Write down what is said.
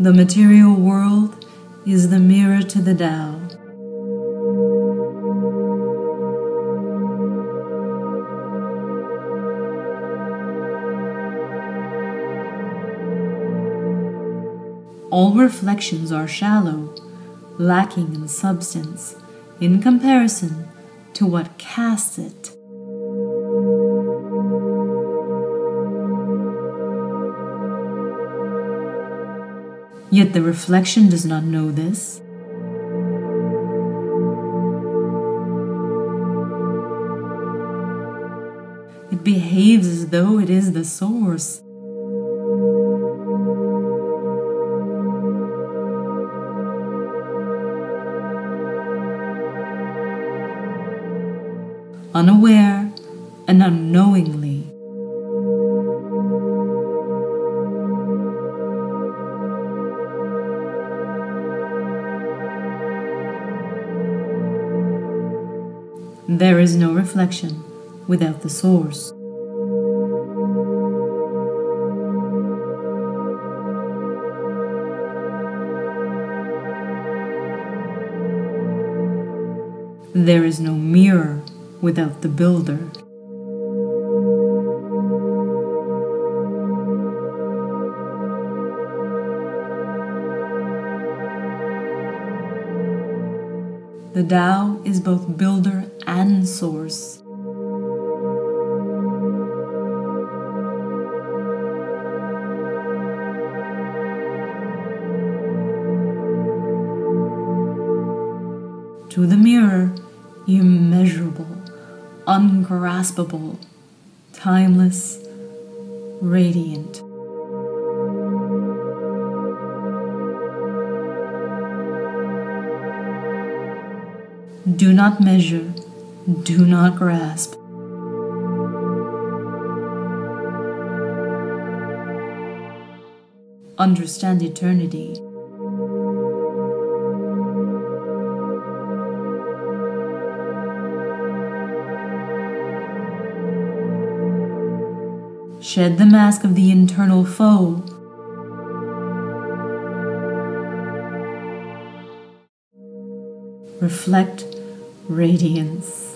The material world is the mirror to the Tao. All reflections are shallow, lacking in substance, in comparison to what casts it. Yet the reflection does not know this. It behaves as though it is the source. Unaware and unknowingly, There is no reflection without the source. There is no mirror without the builder. The Tao is both builder and source. To the mirror, immeasurable, ungraspable, timeless, radiant. Do not measure, do not grasp. Understand eternity. Shed the mask of the internal foe. Reflect radiance.